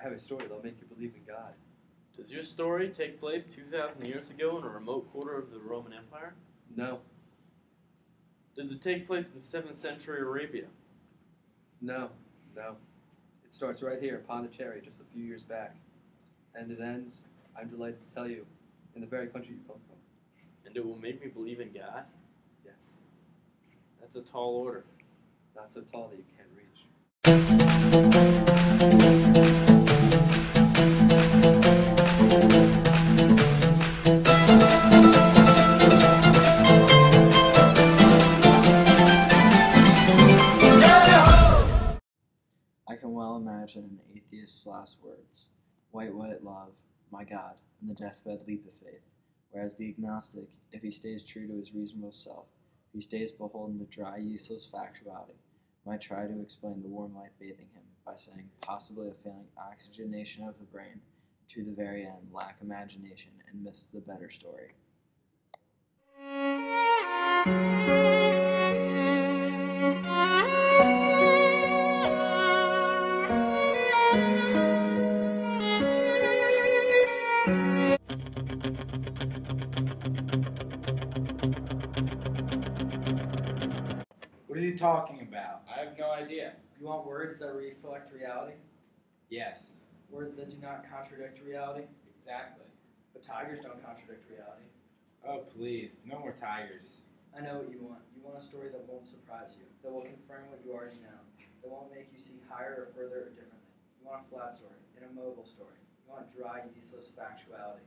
I have a story that'll make you believe in God. Does your story take place 2,000 years ago in a remote quarter of the Roman Empire? No, Does it take place in 7th century Arabia? no, no. It starts right here in Pondicherry just a few years back. And it ends, I'm delighted to tell you, in the very country you come from. And it will make me believe in God? Yes, That's a tall order. not so tall that you can't reach. I can well imagine an atheist's last words White, white love, my God, and the deathbed leap of faith. Whereas the agnostic, if he stays true to his reasonable self, if he stays beholden to dry, useless factuality, might try to explain the warm light bathing him by saying possibly a failing oxygenation of the brain, to the very end lack imagination and miss the better story. He talking about? I have no idea. You want words that reflect reality? Yes, Words that do not contradict reality? exactly. But tigers don't contradict reality. Oh, please, no more tigers. I know what you want. You want a story that won't surprise you, that will confirm what you already know, that won't make you see higher or further or differently. You want a flat story, an immobile story. You want dry, useless factuality.